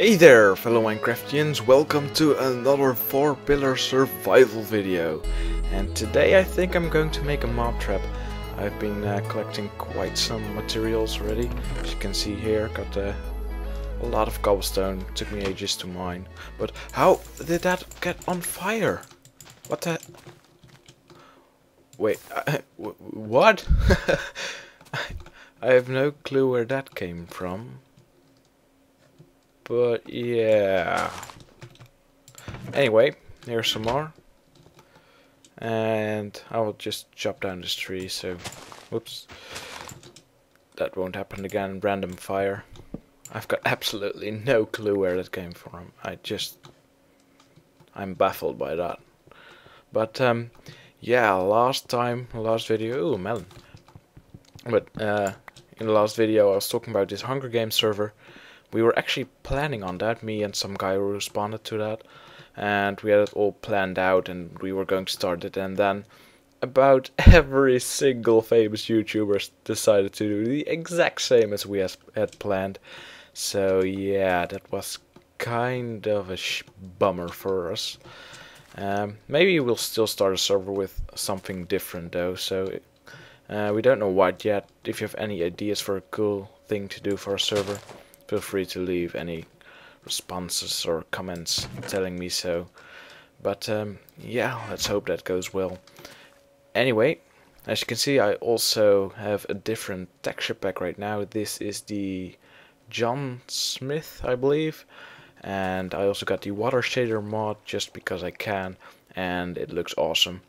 Hey there fellow Minecraftians, welcome to another 4 pillar survival video. And today I think I'm going to make a mob trap. I've been uh, collecting quite some materials already. As you can see here, got uh, a lot of cobblestone, took me ages to mine. But how did that get on fire? What the... Wait, uh, what? I have no clue where that came from. But yeah. Anyway, here's some more. And I will just chop down this tree, so whoops. That won't happen again. Random fire. I've got absolutely no clue where that came from. I just I'm baffled by that. But um yeah, last time, last video, ooh, melon. But uh, in the last video I was talking about this Hunger Games server we were actually planning on that, me and some guy responded to that, and we had it all planned out and we were going to start it, and then about every single famous YouTuber decided to do the exact same as we had planned. So yeah, that was kind of a bummer for us. Um, maybe we'll still start a server with something different though, so uh, we don't know what yet. If you have any ideas for a cool thing to do for a server, feel free to leave any responses or comments telling me so. But um, yeah, let's hope that goes well. Anyway, as you can see, I also have a different texture pack right now. This is the John Smith, I believe. And I also got the water shader mod just because I can, and it looks awesome.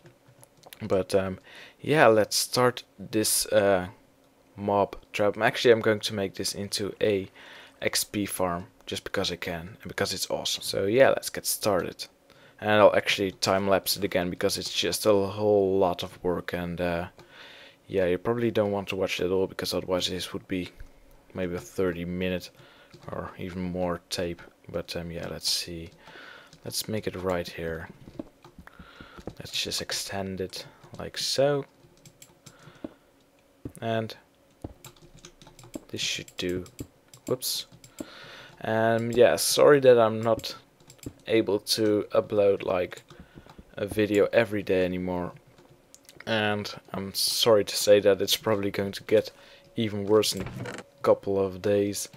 But um, yeah, let's start this uh, mob trap. Actually, I'm going to make this into a XP farm just because I can and because it's awesome. So yeah, let's get started. And I'll actually time lapse it again because it's just a whole lot of work and uh, yeah, you probably don't want to watch it all because otherwise this would be maybe a 30 minute or even more tape. But um, yeah, let's see. Let's make it right here. Let's just extend it like so. And this should do. Whoops. And yeah, sorry that I'm not able to upload like a video every day anymore. And I'm sorry to say that it's probably going to get even worse in a couple of days.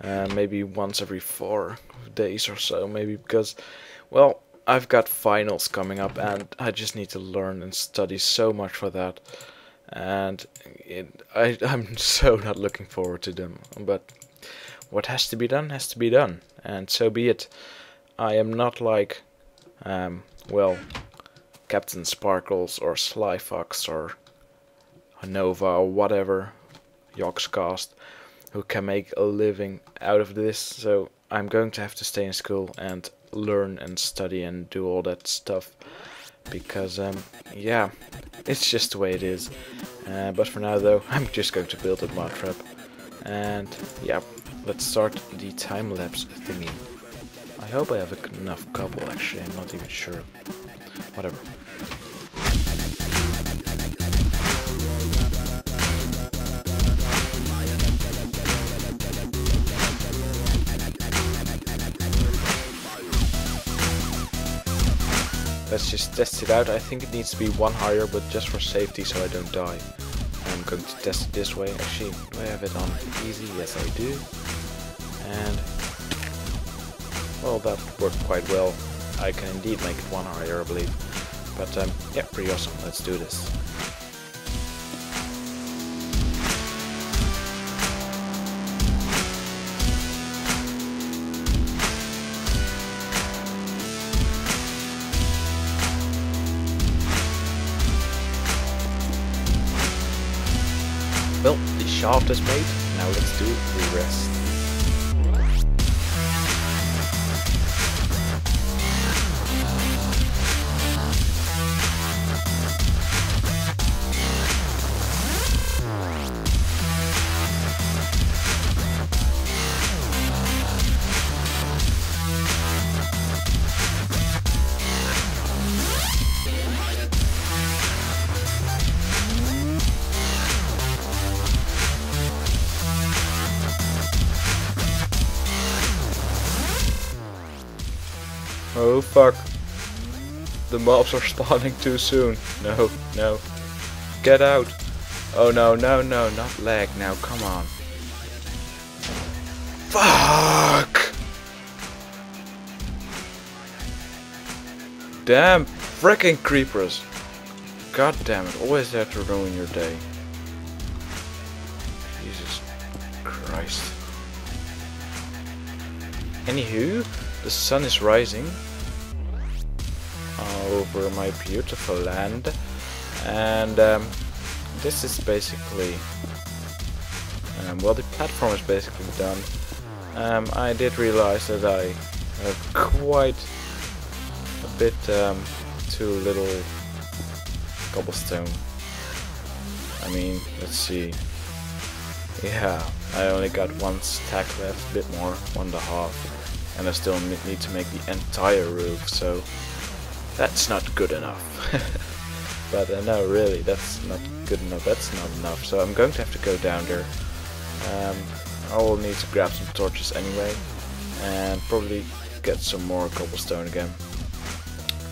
Uh, maybe once every four days or so, maybe because, well, I've got finals coming up and I just need to learn and study so much for that. And it, I, I'm so not looking forward to them. But what has to be done has to be done, and so be it. I am not like, um, well, CaptainSparklez or Sly Fox or Nova or whatever, Yogscast, who can make a living out of this. So I'm going to have to stay in school and learn and study and do all that stuff because um, yeah it's just the way it is uh, but for now though I'm just going to build a mob trap and yeah Let's start the time-lapse thingy. I hope I have enough cobble actually, I'm not even sure. Whatever. Let's just test it out. I think it needs to be one higher, but just for safety so I don't die. I'm going to test it this way. Actually, do I have it on easy? Yes, I do and well that worked quite well. I can indeed make it one higher I believe. But um, yeah, pretty awesome. Let's do this. Shaft is now let's do the rest. Oh fuck. The mobs are spawning too soon. No, no. Get out. Oh no, no, no, not lag now, come on. Fuck! Damn freaking creepers. God damn it, always there to ruin your day. Jesus Christ. Anywho, the sun is rising over my beautiful land. And um, this is basically um, well the platform is basically done. Um, I did realize that I have quite a bit um, too little cobblestone. I mean let's see. Yeah I only got one stack left a bit more one and a half. And I still need to make the entire roof so that's not good enough. But uh, no really that's not good enough. That's not enough. So I'm going to have to go down there. Um, I will need to grab some torches anyway and probably get some more cobblestone again.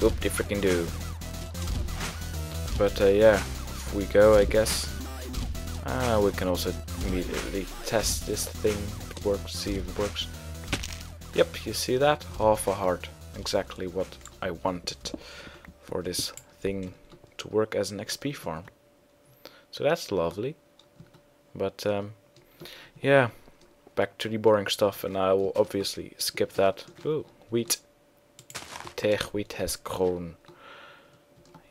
Oop, they freaking do. But uh, yeah we go I guess uh, we can also immediately test this thing. It works see if it works. Yep you see that? Half a heart. Exactly what I wanted for this thing to work as an XP farm. So that's lovely. But um, yeah, back to the boring stuff and I will obviously skip that. Ooh, wheat. Teeg wheat has grown.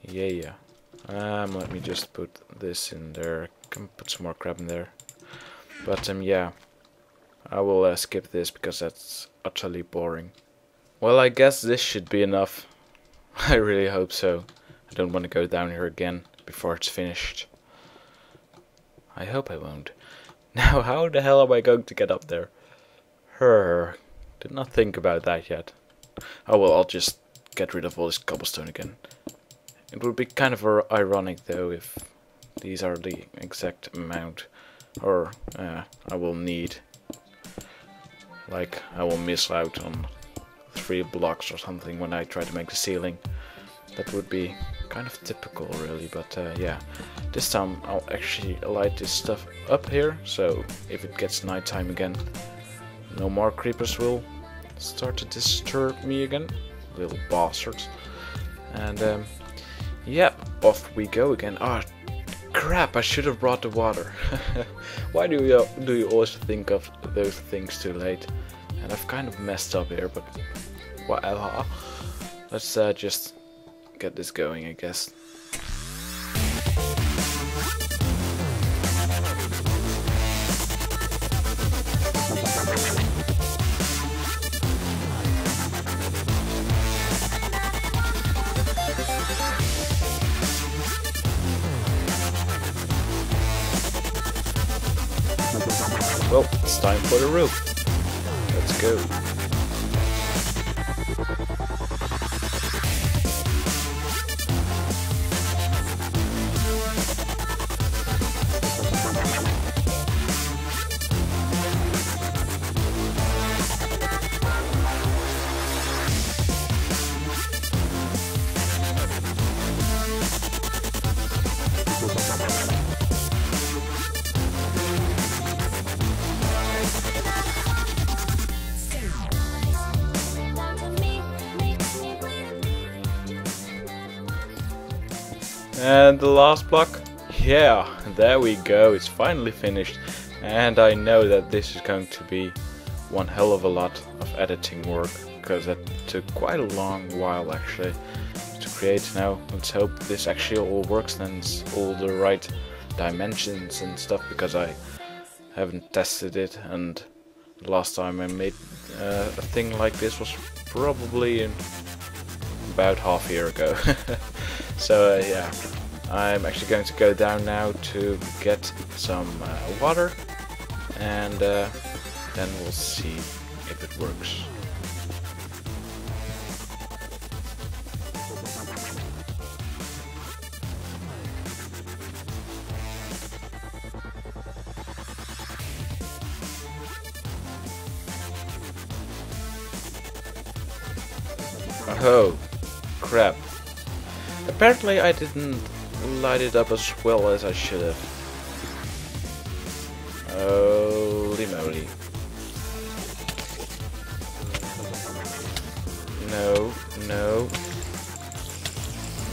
Yeah. yeah. Um, let me just put this in there. Can put some more crap in there. But um, yeah, I will uh, skip this because that's utterly boring. Well, I guess this should be enough. I really hope so. I don't want to go down here again before it's finished. I hope I won't. Now, how the hell am I going to get up there? Her. Did not think about that yet. Oh well, I'll just get rid of all this cobblestone again. It would be kind of ironic though if these are the exact amount or uh, I will need like I will miss out on three blocks or something when I try to make the ceiling. That would be kind of typical really, but uh, yeah. This time I'll actually light this stuff up here, so if it gets nighttime again, no more creepers will start to disturb me again. Little bastards. And um, yeah, off we go again. Ah, oh, crap, I should have brought the water. Why do you, do you always think of those things too late? And I've kind of messed up here, but whatever. Let's uh, just get this going, I guess. Well, it's time for the roof. Go. And the last block? Yeah, there we go, it's finally finished. And I know that this is going to be one hell of a lot of editing work, because that took quite a long while actually to create. Now, let's hope this actually all works and it's all the right dimensions and stuff, because I haven't tested it, and last time I made uh, a thing like this was probably about half a year ago. so uh, yeah, I'm actually going to go down now to get some uh, water and uh, then we'll see if it works. Oh, crap. Apparently I didn't light it up as well as I should have. Holy moly. No, no.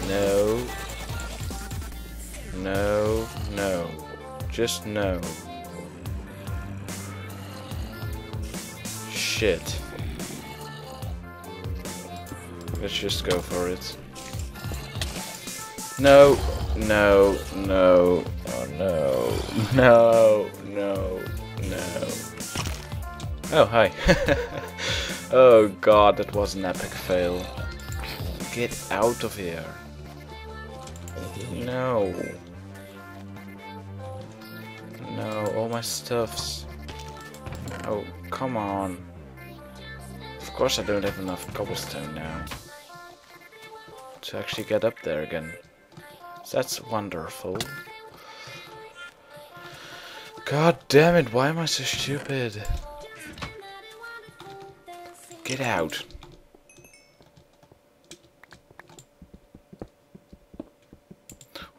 No. No, no. Just no. Shit. Let's just go for it. No, no, no, oh no, no, no, no. Oh, hi. oh god, that was an epic fail. Get out of here. No. No, all my stuffs. Oh, come on. Of course I don't have enough cobblestone now. To actually get up there again. That's wonderful. God damn it, why am I so stupid? Get out.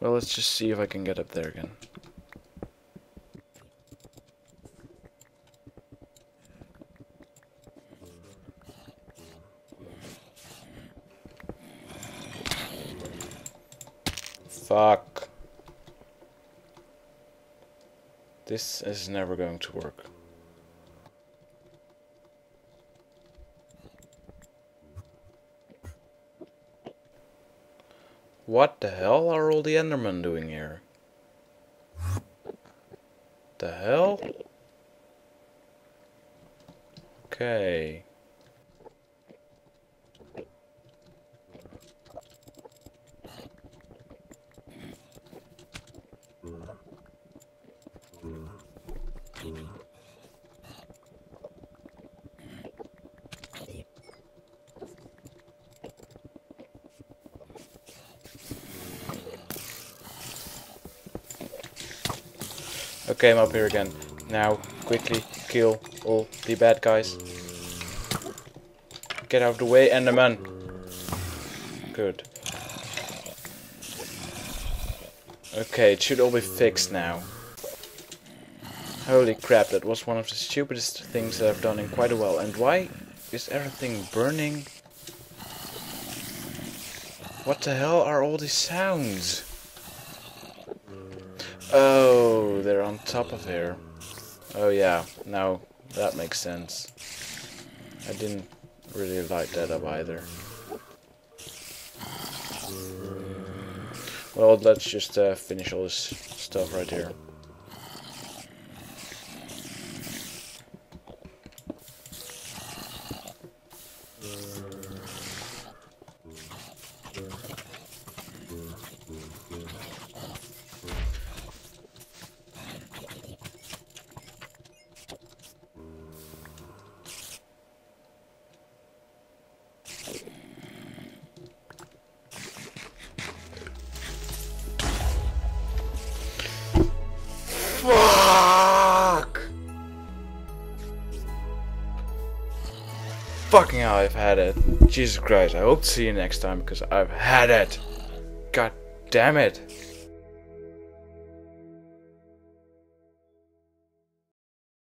Well, let's just see if I can get up there again. Fuck. This is never going to work. What the hell are all the Endermen doing here? The hell? Okay. Okay, I'm up here again. Now, quickly kill all the bad guys. Get out of the way, Enderman. Good. Okay, it should all be fixed now. Holy crap, that was one of the stupidest things that I've done in quite a while. And why is everything burning? What the hell are all these sounds? Oh, they're on top of here. Oh yeah, now that makes sense. I didn't really light that up either. Well, let's just uh, finish all this stuff right here. Fucking hell, I've had it. Jesus Christ, I hope to see you next time because I've had it. God damn it.